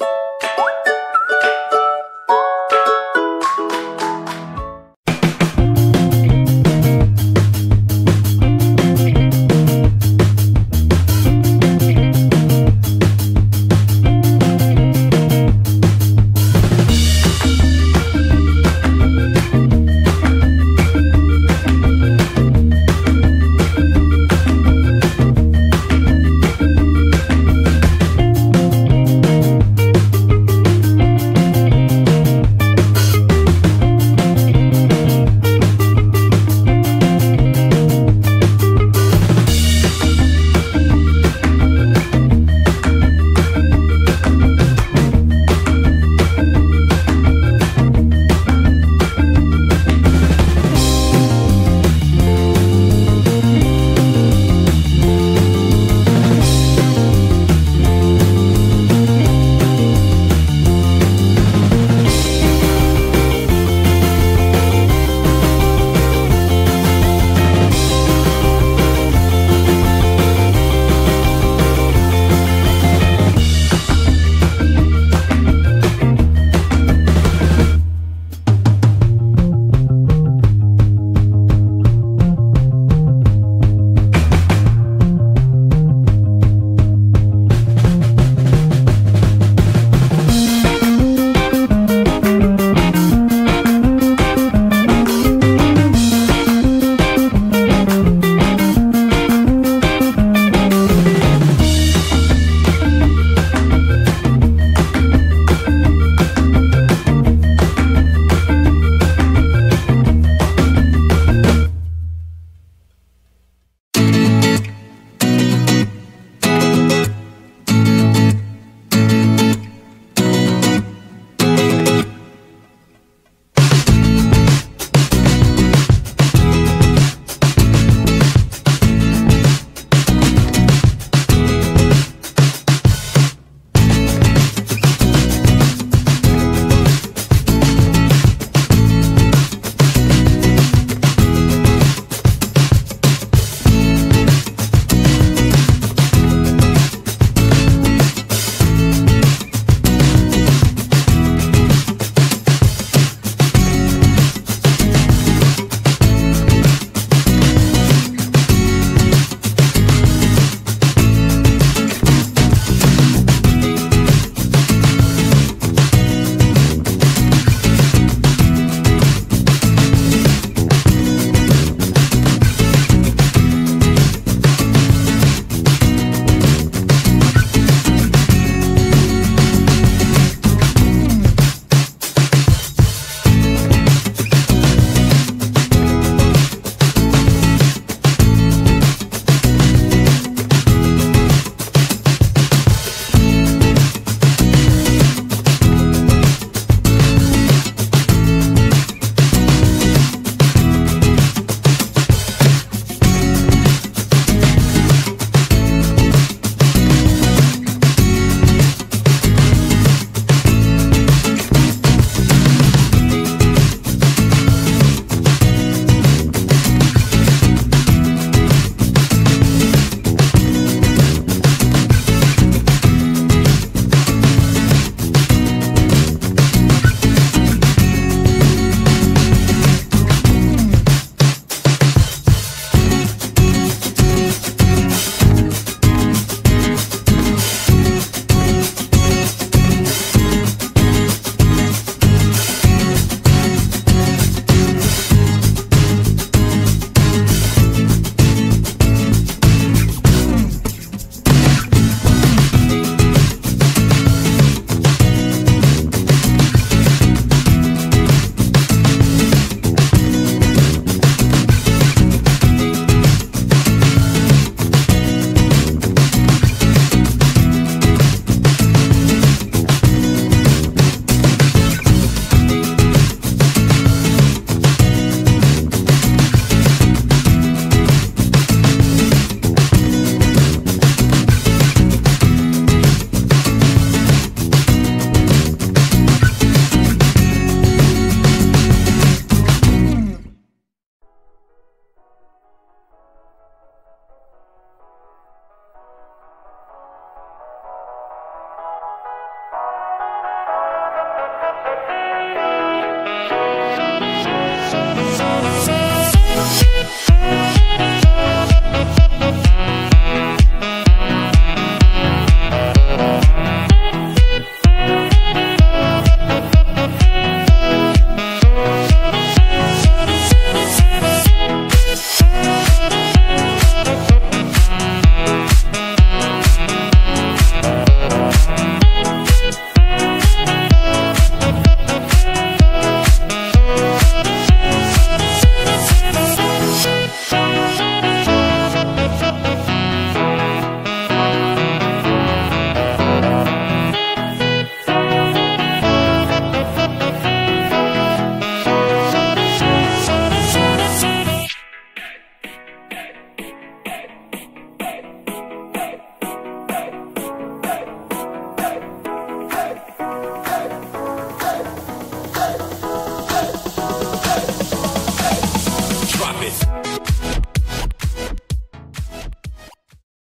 you